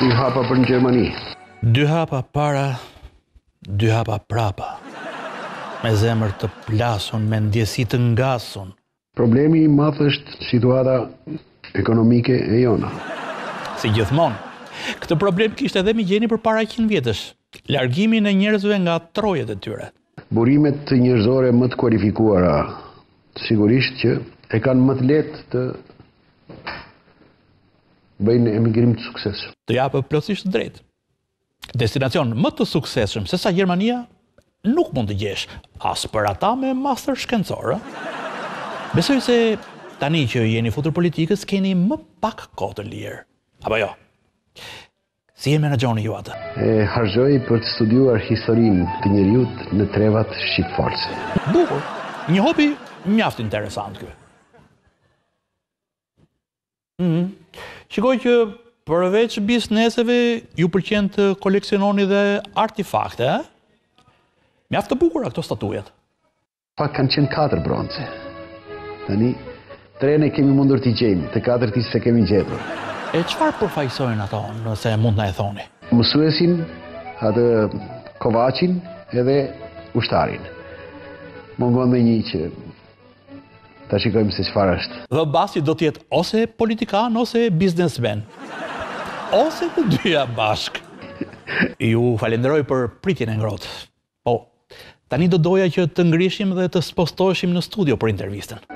Dy hapa për në Gjermani. Dy hapa para, dy hapa prapa. Me zemër të plasun, me ndjesi të ngasun, Problemi i madh është situata ekonomike e jona. Si gjithmonë. Këtë problem kishte edhe Migjeni përpara qind vjetësh, largimin e njerëzve nga trojet e tyre. Burimet njerëzore më të kualifikuara sigurisht që e kanë më të lehtë të bëjnë emigrim të suksesshëm. Të jap plotësisht të drejtë. destinacion më të suksesshëm se sa Gjermania nuk mund të gjesh, as për ata me master shkencor, a? Besoj se tani që jeni futur politikës keni më pak kohë të lirë. Apo jo? Si e menaxhoni ju atë? E harxhoj për të studiuar historinë të njeriut në trevat shqipfolëse. Bukur. Një hobi mjaft interesant ky. Mm. Shikoj që përveç bizneseve ju pëlqen të koleksiononi dhe artefakte. Mjaft të bukura këto statujat. Po, kanë qenë katër bronze. Tani, tre ne kemi mundur t'i gjejmë, të katërtin s'e kemi gjetur. E çfarë përfaqësojnë ato, nëse mund na e thoni? Mësuesin, atë kovaçin edhe ushtarin. Mungon dhe një që Ta shikojmë se çfarë është. Demek do të jetë ose politikan ose biznesmen. Ose të dyja bashkë. Ju falenderoj për pritjen e ngrohtë. Po, tani do doja që të ngrishim dhe të spostoheshim në studio për intervistën.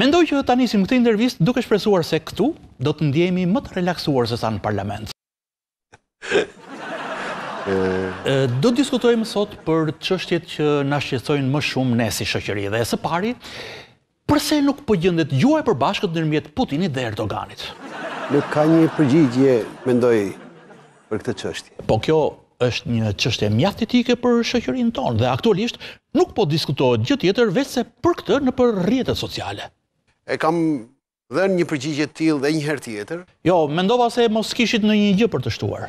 Mendoj që ta nisim këtë intervistë duke shpresuar se këtu do të ndihemi më të relaksuar se sa në parlament. Do të diskutojmë sot për çështjet që na shqetësojnë më shumë ne si shoqëri dhe së pari, përse nuk po gjendet gjuha e përbashkët ndërmjet Putinit dhe Erdoganit? Nuk ka një përgjigje, mendoj, për këtë çështje. Po kjo është një çështje mjaft jetike për shoqërinë tonë dhe aktualisht nuk po diskutohet gjë tjetër veçse për këtë nëpër rrjetet sociale. E kam dhënë një përgjigje të tillë dhe një herë tjetër. Jo, mendova se mos kishit ndonjë gjë për të shtuar.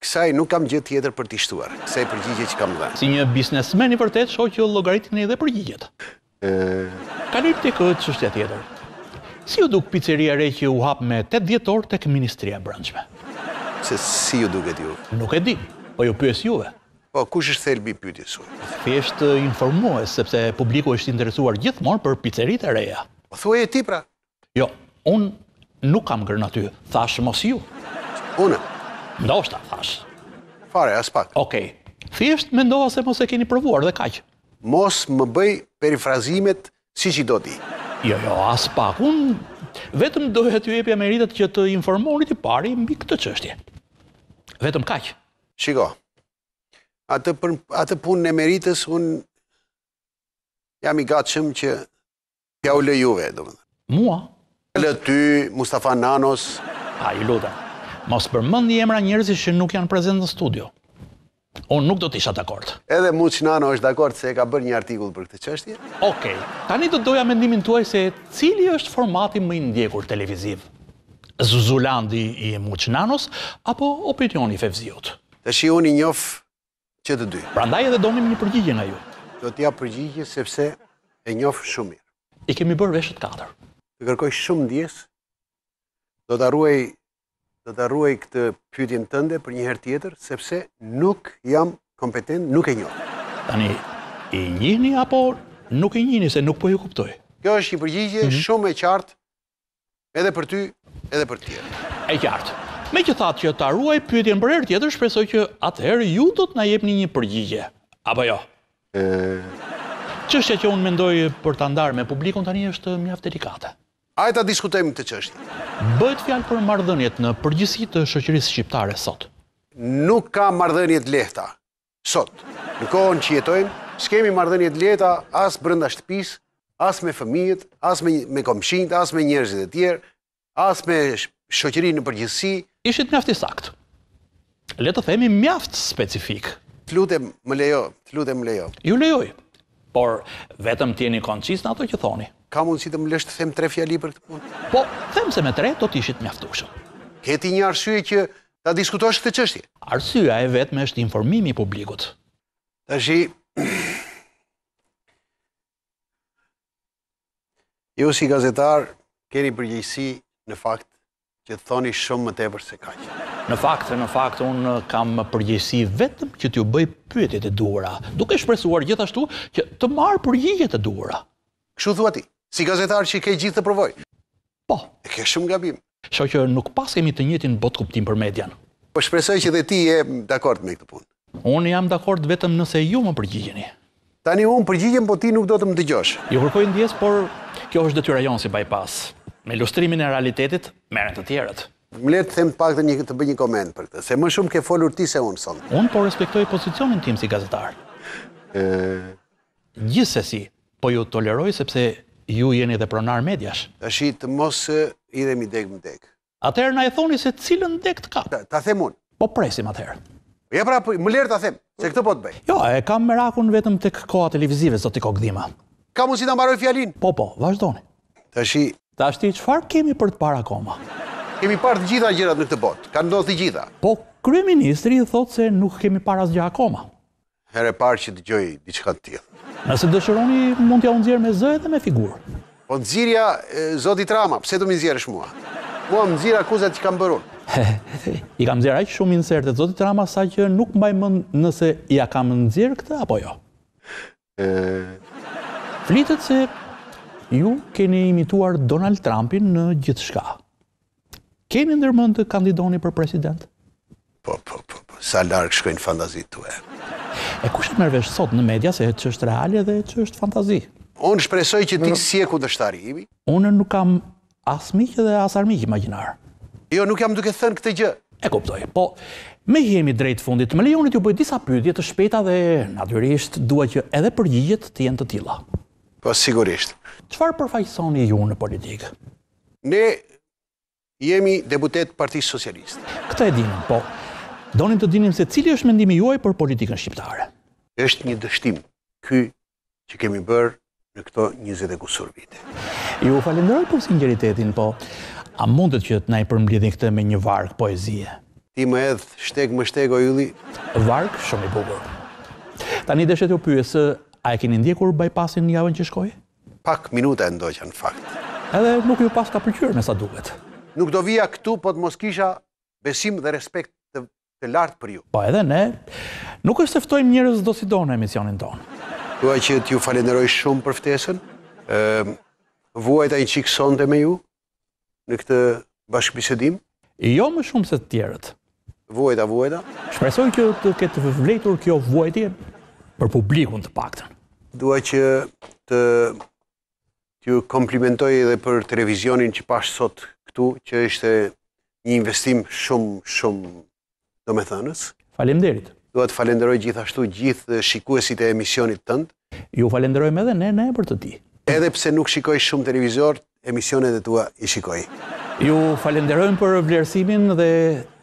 Kësaj nuk kam gjë tjetër për t'i shtuar, kësaj përgjigje që kam dhënë. Si një biznesmen i vërtetë shoh që llogaritni dhe përgjigjet. Eee. Kalojmë tek çështja tjetër. Si ju duk piceria e re që u hap me tetë dhjetor tek Ministria e Brendshme? Pse si ju duket ju? Nuk e di. Po ju pyes juve. Po, kush është thelbi i pyetjes suaj? Thjesht informues, sepse publiku është i interesuar gjithmonë për piceritë e reja. Po thuaj ti pra, Jo, unë nuk kam ngrënë aty, thashë mos ju. Unë? Ndoshta, thashë. Fare, aspak. Okej, thjesht mendova se mos e keni provuar dhe kaq. Mos më bëj perifrazimet siç i do ti. Jo, jo, aspak, unë vetëm doja t'ju jepja meritat që të informoheshit i pari mbi këtë çështje. Vetëm kaq. Shiko, atë, për, atë punën e meritës, unë jam i gatshëm që jua lë juve, domethënë. Mua? Ja, ta lë ty, Mustafa Nanos. A, ju lutem. Mos përmendni emra njerëzish që nuk janë prezent në studio. Unë nuk do të isha dakord. Edhe Muç Nano është dakord se e ka bërë një artikull për këtë çështje. Okej. Tani do doja mendimin tuaj se cili është formati më i ndjekur televiziv? Zuzulandi i Muç Nanos apo Opinioni i Fevziut? Tashi unë i njoh që të dy. Prandaj edhe donim një përgjigje nga ju. Do të jap përgjigje sepse e njoh shumë mirë. I kemi bërë veshët katër. Të kërkoj shumë ndjesë. Do ta ruaj do ta ruaj këtë pyetjen tënde për një herë tjetër sepse nuk jam kompetent, nuk e njoh. Tani i njihni apo nuk i njihni se nuk po ju kuptoj. Kjo është një përgjigje mm -hmm. shumë e qartë edhe për ty, edhe për tjerë. E qartë. Meqë thatë që ta ruaj pyetjen për herë tjetër, shpresoj që atëherë ju do të na jepni një përgjigje. Apo jo? Çështja që unë mendoj për ta ndarë me publikun tani është mjaft delikate. Hajde ta diskutojmë këtë çështje. Bëhet fjalë për marrëdhëniet në përgjithësi të shoqërisë shqiptare sot. Nuk ka marrëdhënie të lehta. Sot, në kohën që jetojmë, s'kemi marrëdhënie të lehta as brenda shtëpisë, as me fëmijët, as me komshinjtë, as me njerëzit e tjerë, as me shoqërinë në përgjithësi. Ishit mjaft i saktë. Le të themi mjaft specifik. Të lutem, më lejo, të lutem më lejo. Ju lejoj. Por, vetëm të jeni koncis në ato që thoni. Ka mundësi të më lësh të them tre fjali për këtë punë? Po, them se me tre do të ishit mjaftueshëm. Ke ti një arsye që ta diskutosh këtë çështje. Arsyeja e vetme është informimi i publikut. Tashi Ju si gazetar keni përgjegjësi në fakt që të thoni shumë më tepër se kaq. Në fakt, në fakt unë kam përgjegjësi vetëm që t'ju bëj pyetjet e duhura, duke shpresuar gjithashtu që të marr përgjigjet e duhura. Kështu thua ti, si gazetar që i ke gjithë ato prova. Po. E ke shumë gabim. Shoh që nuk paskemi të njëjtin botëkuptim për median. Po shpresoj që dhe ti je dakord me këtë punë. Unë jam dakord vetëm nëse ju më përgjigjeni. Tani unë përgjigjem po ti nuk do të më dëgjosh. Ju kërkoj ndjesë por kjo është detyra jonë si Bypass. Me lustrimin e realitetit merren të tjerët. Më le të them të paktën një, të bëj një koment për këtë, se më shumë ke folur ti se unë sonte. Unë po respektoj pozicionin tim si gazetar. Gjithsesi, po ju toleroj sepse ju jeni dhe pronar mediash. Tashi të mos hidhemi degë më degë. Atëherë na e thoni se cilën degë të ka. Ta them unë. Po presim atëherë. Ja pra, po, më lër ta them, se këtë po bëj. Jo, e kam merakun vetëm tek koha televizive, zoti Kokdhima. Ka mundësi ta mbaroj fjalinë? Po, po, vazhdoni. Tashi. Tashti çfarë kemi për të parë akoma? Kemi parë të gjitha gjërat në këtë botë. Kanë ndodhur të gjitha. Po kryeministri thotë se nuk kemi parë asgjë akoma. Herë e parë që dëgjoj diçka të tillë. Nëse dëshironi mund t'jua nxjerr me zë edhe me figurë. Po nxirrja zotit Rama, pse do më nxjerrësh mua? Mua më nxirr akuzat që kam bërë unë. I kam nxjerrë aq shumë inserte te zoti Rama sa që nuk mbaj mend nëse ja kam nxjerrë këtë apo jo. Flitet se ju keni imituar Donald Trampin në gjithçka. Keni ndër mend të kandidoni për president? Po, po, po, po, sa larg shkojnë fantazitë e tua. E kush e merr vesh sot në media se ç'është reale dhe ç'është fantazi? Unë shpresoj që ti s'je kundërshtari im. Unë nuk kam as miq dhe as armiq imagjinarë. Jo, nuk jam duke thënë këtë gjë. E kuptoj. Po, meqë jemi drejt fundit, më lejoni t'ju bëj disa pyetje të shpejta dhe natyrisht dua që edhe përgjigjet të jenë të tilla. Po sigurisht. Çfarë përfaqësoni ju në politikë? Ne jemi deputetë të Partisë Socialiste. Këtë e dinim, po donim të dinim se cili është mendimi juaj për politikën shqiptare. Është një dështim ky që kemi bërë në këto 20 e kusur vite. Ju falenderoj për sinqeritetin, po a mundet që të na i përmblidhni këtë me një varg poezie? Ti më hedh shteg më shteg o ylli. Varg shumë i bukur. Tani desha t'ju pyes, a e keni ndjekur bypassin javën që shkoi? Pak minuta e ndoqa në fakt. Edhe nuk ju paska pëlqyer me sa duket. Nuk do vija këtu po të mos kisha besim dhe respekt të lartë për ju. Po edhe ne nuk është se ftojmë njerëz dosido në emisionin tonë. Dua që t'ju falenderoj shumë për ftesën. Vuajta një çik sonte me ju. në këtë bashkëbisedim. Jo më shumë se të tjerët. Vuajta, vuajta. Shpresoj që të ketë vlejtur kjo vuajtje për publikun të paktën. Dua që t'ju komplimentoj edhe për televizionin që pashë sot këtu, që është një investim shumë, shumë domethënës. Faleminderit. Dua të falenderoj gjithashtu gjithë shikuesit e emisionit tënd. Ju falenderojmë edhe ne në emër të tij. Edhe pse nuk shikoj shumë televizor, emisionet e tua i shikoj. Ju falenderojmë për vlerësimin dhe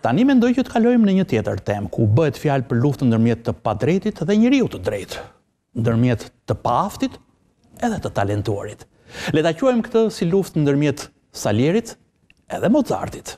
tani mendoj që të kalojmë në një tjetër temë, ku bëhet fjalë për luftën ndërmjet të padrejtit dhe njeriut të drejtë, ndërmjet të paaftit edhe të talentuarit. Le ta quajmë këtë si luftë ndërmjet Salierit edhe Mozartit.